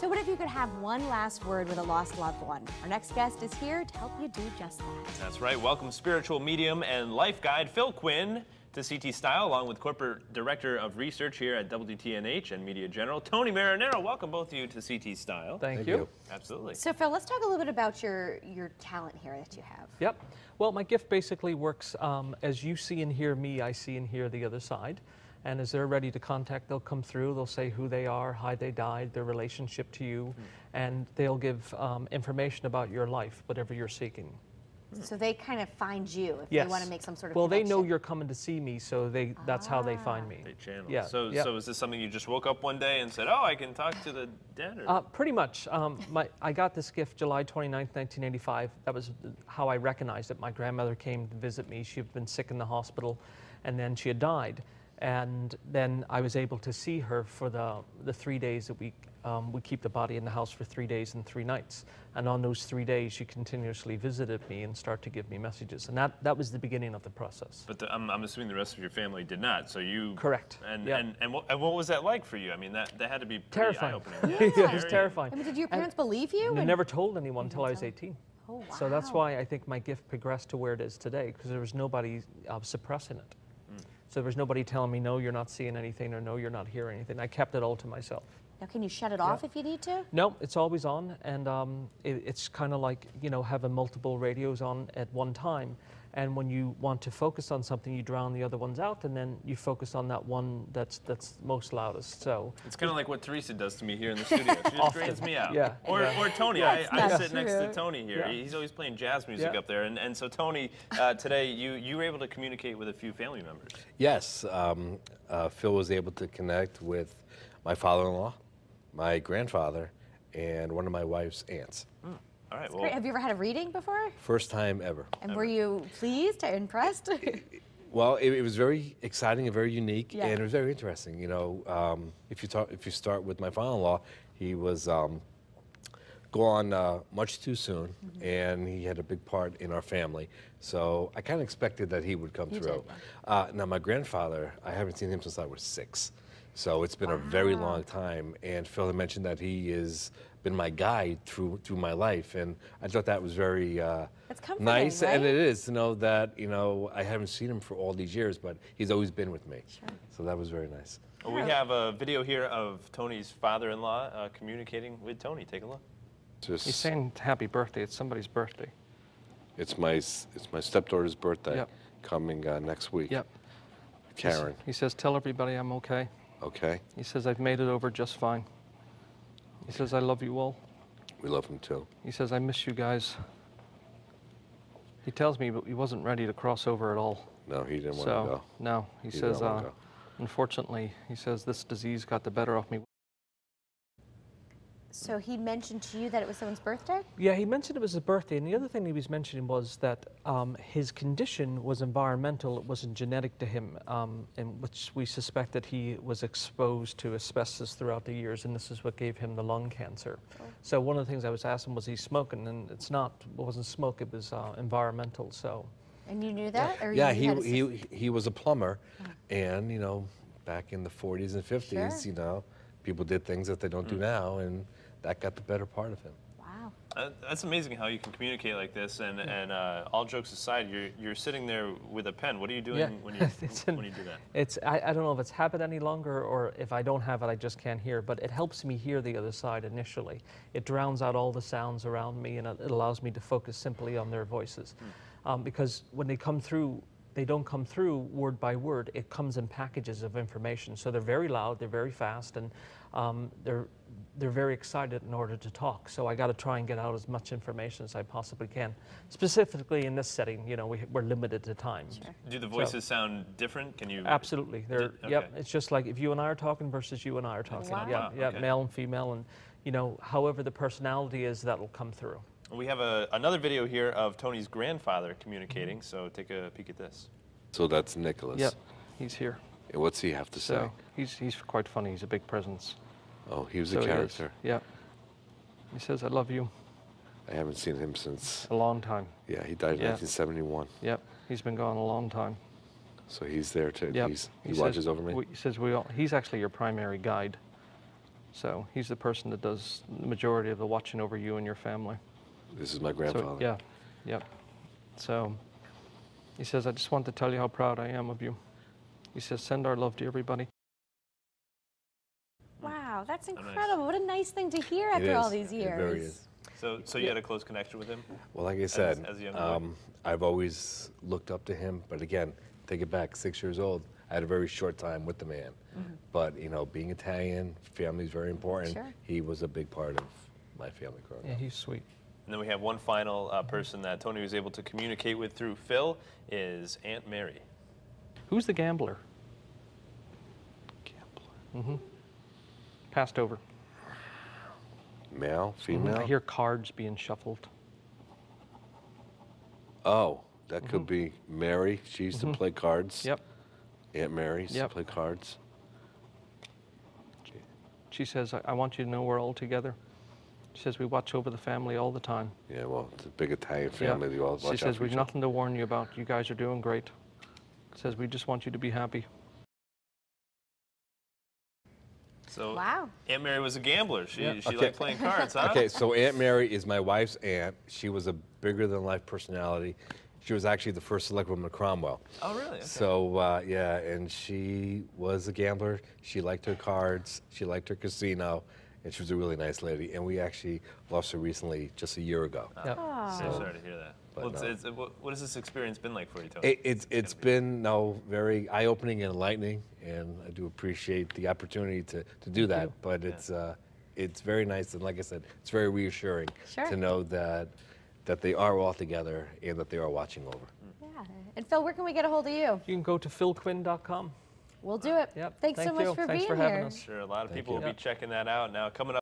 So, what if you could have one last word with a lost loved one? Our next guest is here to help you do just that. That's right. Welcome spiritual medium and life guide Phil Quinn to CT Style, along with Corporate Director of Research here at WTNH and Media General, Tony Marinero. Welcome both of you to CT Style. Thank, Thank you. you. Absolutely. So, Phil, let's talk a little bit about your your talent here that you have. Yep. Well, my gift basically works um, as you see and hear me, I see and hear the other side. And as they're ready to contact, they'll come through, they'll say who they are, how they died, their relationship to you, and they'll give um, information about your life, whatever you're seeking. So they kind of find you if Yes. they want to make some sort of Well, they know you're coming to see me, so they that's how they find me. They channel. Yeah, So, yeah. so is this something you just woke up one day and said, "Oh, I can talk to the dead"? Or? Uh, pretty much. Um, my, I got this gift July 29, 1985. That was how I recognized it. My grandmother came to visit me. She had been sick in the hospital, and then she had died. And then I was able to see her for the, the three days that we, um, we keep the body in the house for three days and three nights. And on those three days, she continuously visited me and started to give me messages. And that, that was the beginning of the process. but the, I'm, I'm assuming the rest of your family did not. So you Correct. And Yeah. and and what, and what was that like for you? I mean, that that had to be pretty Terrifying. eye-opening. Yeah, it was terrifying. I mean, did your parents believe you? I never told anyone until I was 18. Oh, wow. So that's why I think my gift progressed to where it is today, because there was nobody uh, suppressing it. So there was nobody telling me, no, you're not seeing anything, or no, you're not hearing anything. I kept it all to myself. Now, can you shut it off if you need to? No, it's always on, and um, it, it's kind of like, you know, having multiple radios on at one time. And when you want to focus on something, you drown the other ones out, and then you focus on that one that's, that's most loudest. So It's kind of like what Teresa does to me here in the studio. She just drains me out. Yeah. Or, Yeah. or Tony. I, I not sit next to. Tony here. Yeah. He's always playing jazz music Yeah. up there. And, and so, Tony, uh, today you, you were able to communicate with a few family members. Yes, um, uh, Phil was able to connect with my father-in-law, my grandfather, and one of my wife's aunts. All right. Well, Great. Have you ever had a reading before? First time ever. And were you pleased, impressed? Well, it, it was very exciting and very unique, Yeah. and it was very interesting. You know, um, if you talk, if you start with my father-in-law, he was um, gone uh, much too soon, Mm-hmm. and he had a big part in our family. So I kind of expected that he would come You through. uh, now, my grandfather, I haven't seen him since I was six, so it's been a very long time. And Phil had mentioned that he has been my guide through through my life, and I thought that was very. Uh, That's comforting, nice, and it is to know that you know I haven't seen him for all these years, but he's always been with me. So that was very nice. well, we have a video here of Tony's father-in-law uh, communicating with Tony. Take a look. Just, he's saying happy birthday. It's somebody's birthday. it's my it's my stepdaughter's birthday Yep. coming uh, next week. Yep. Karen. He says, tell everybody I'm okay. Okay, He says, I've made it over just fine. He says, I love you all. we love him too. He says, I miss you guys. He tells me but he wasn't ready to cross over at all. No, he didn't want to go. no. He, He says, uh, unfortunately, he says, this disease got the better of me. So he mentioned to you that it was someone's birthday? Yeah, he mentioned it was his birthday, and the other thing he was mentioning was that um, his condition was environmental; it wasn't genetic to him, um, in which we suspect that he was exposed to asbestos throughout the years, and this is what gave him the lung cancer. So one of the things I was asking was he smoking, and it's not. It wasn't smoke; it was uh, environmental. So And you knew that? Or Yeah, you he he he was a plumber, and you know, back in the 40s and 50s, Sure. You know, people did things that they don't do now, and that got the better part of him. Wow. Uh, that's amazing how you can communicate like this. And, and uh, all jokes aside, you're, you're sitting there with a pen. What are you doing Yeah. when, you, It's when an- you do that? It's I, I don't know if it's habit any longer or if I don't have it I just can't hear, but it helps me hear the other side initially. It drowns out all the sounds around me and it, it allows me to focus simply on their voices. Um, because when they come through, they don't come through word by word. It comes in packages of information. So they're very loud, they're very fast, and um, they're they're very excited in order to talk. So I got to try and get out as much information as I possibly can. Specifically in this setting, you know, we, we're limited to time. Do the voices sound different? Can you? Absolutely. They're, Did- Yep. It's just like if you and I are talking versus you and I are talking. Wow. Yeah, Wow, yeah, okay. male and female, and you know, however the personality is, that'll come through. We have a, another video here of Tony's grandfather communicating. Mm-hmm. So take a peek at this. So that's Nicholas. Yep. He's here. And what's he have to say? He's he's quite funny. He's a big presence. Oh, he was So a he is. character. Yeah. He says, "I love you." I haven't seen him since. A long time. Yeah, he died in Yeah. 1971. Yep. He's been gone a long time. So he's there too. Yep. He's, he, says watches over me. we- he says we all, he's actually your primary guide. So he's the person that does the majority of the watching over you and your family. This is my So, grandfather. yeah, yep. So he says, I just want to tell you how proud I am of you. He says, send our love to everybody. Wow, that's nice. incredible. What a nice thing to hear after all is. these It years. very is. So, so you had a close connection with him? Well, like I said, as a young boy? um, I've always looked up to him. But again, take it back, six years old. I had a very short time with the man. But, you know, being Italian, family is very important. Sure. He was a big part of my family growing Yeah, up. he's sweet. And then we have one final uh, person that Tony was able to communicate with through Phil is Aunt Mary. Who's the gambler? Gambler. Mm-hmm. Passed over. Male, Mhm. female? I hear cards being shuffled. Oh, that could be Mary. She used to play cards. Mm-hmm. Yep. Aunt Mary used Yep. to play cards. She says, I, I want you to know we're all together. She says, we watch over the family all the time. Yeah, well, it's a big Italian Yeah. family. They all watch She says, we've nothing to warn you about. You guys are doing great. Says, we just want you to be happy. So Wow. Aunt Mary was a gambler. She, Yeah. she Okay. liked playing cards, huh? Okay, so Aunt Mary is my wife's aunt. She was a bigger than life personality. She was actually the first select woman of Cromwell. Oh, really? Okay. So uh, yeah, and she was a gambler. She liked her cards. She liked her casino, and she was a really nice lady. And we actually lost her recently, just a year ago. Yep. so sorry to hear that. but Well, it's, it's, what, what has this experience been like for you, Tony? It, it's it's been no very eye-opening and enlightening, and I do appreciate the opportunity to, to do that. you. But it's uh, it's very nice, and like I said, it's very reassuring Sure. to know that that they are all together and that they are watching over. Yeah. And Phil, where can we get a hold of you? You can go to philquinn.com. We'll do it. Yep. Thanks so much you. for Thanks being for having here. us. Sure, a lot of Thank people you. will be checking that out now. Coming up.